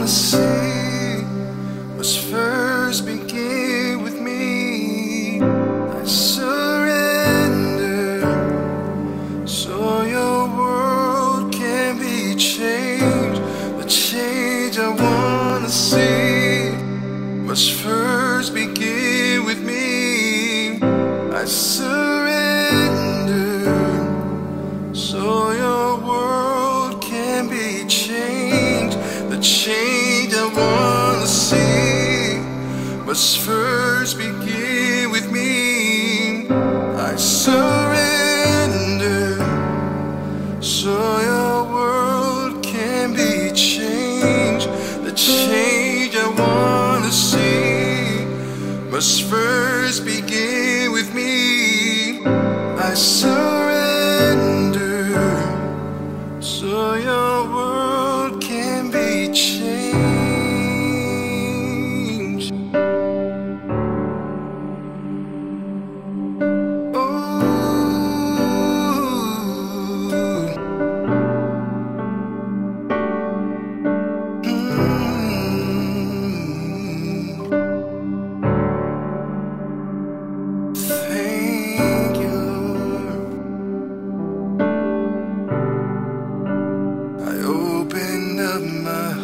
wanna see must first begin with me. I surrender so your world can be changed. The change I wanna see must first begin with me. I must first begin with me. I surrender so your world can be changed. The change I wanna see must first begin with me. I surrender.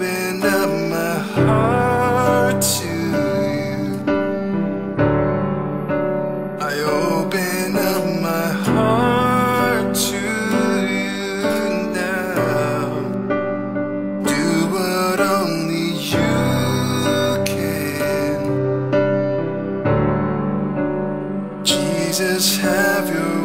open up my heart to you. I open up my heart to you now. Do what only you can. Jesus, have your